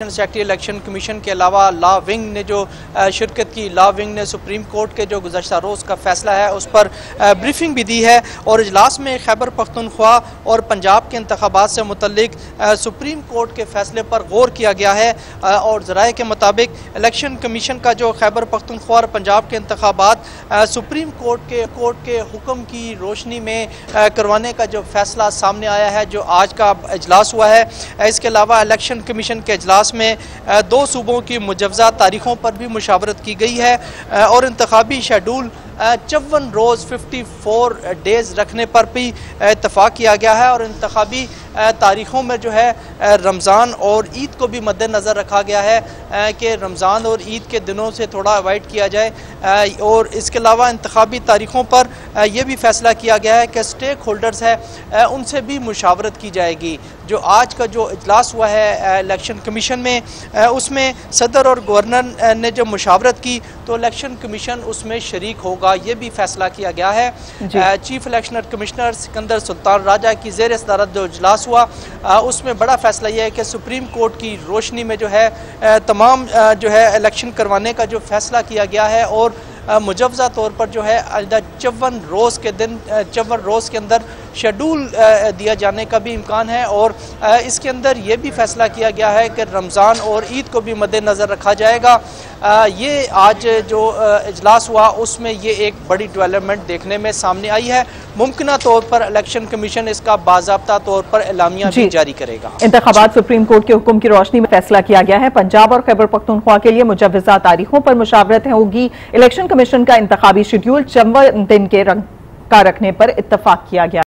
Secretary election commission के अलावा ला wing ने जो शिरकत की ला विंग ने सुप्रीम कोर्ट के जो गुजशत रोज़ का फैसला है, उस पर ब्रीफिंग भी दी है और इजलास में खैबर पख्तनख्वा और पंजाब के इंतबात से मुतलिक सुप्रीम कोर्ट के फैसले पर गौर किया गया है और ज़राए के मुताबिक इलेक्शन कमीशन का जो खैबर पख्तनख्वा और पंजाब के इंतबात सुप्रीम कोर्ट के कोर्ट के हुक्म की रोशनी में करवाने का जो फैसला सामने आया है, जो आज का अजलास हुआ है। इसके अलावा इलेक्शन कमीशन के अजलास इजलास में दो सूबों की मुजवजा तारीखों पर भी मुशावरत की गई है और इंतबी शेड्यूल चौवन रोज़ 54 डेज़ रखने पर भी इतफ़ाक़ किया गया है और इंतबी तारीख़ों में जो है रमज़ान और ईद को भी मद्दनज़र रखा गया है कि रमज़ान और ईद के दिनों से थोड़ा अवॉइड किया जाए और इसके अलावा इंतबी तारीख़ों पर यह भी फैसला किया गया है कि स्टेक होल्डर्स है उनसे भी मुशावरत की जाएगी। जो आज का जो इजलास हुआ है इलेक्शन कमीशन में उसमें सदर और गवर्नर ने जब मुशावरत की तो इलेक्शन कमीशन उसमें शरीक होगा ये भी फैसला किया गया है। Chief election commissioner Sikandar Sultan Raja की जेर सदारत जो इजलास हुआ उसमें बड़ा फैसला यह है कि सुप्रीम कोर्ट की रोशनी में जो है तमाम जो है इलेक्शन करवाने का जो फैसला किया गया है और मुजवज़ा तौर पर जो है चौवन रोज़ के दिन चौवन रोज़ के अंदर शेड्यूल दिया जाने का भी इम्कान है और इसके अंदर ये भी फैसला किया गया है कि रमज़ान और ईद को भी मद्देनज़र रखा जाएगा। ये आज जो इजलास हुआ उसमें ये एक बड़ी डेवलपमेंट देखने में सामने आई है। मुमकिन तौर पर इलेक्शन कमीशन इसका बाबा तौर पर एलामिया भी जारी करेगा। इंतबात सुप्रीम कोर्ट के हुक्म की रोशनी में फैसला किया गया है। पंजाब और खैबर पख्तनख्वा के लिए मुजवजा तारीखों पर मुशावरत होगी। इलेक्शन कमीशन का इंतबी शेड्यूल चंवन दिन के रंग का रखने पर इतफाक किया गया।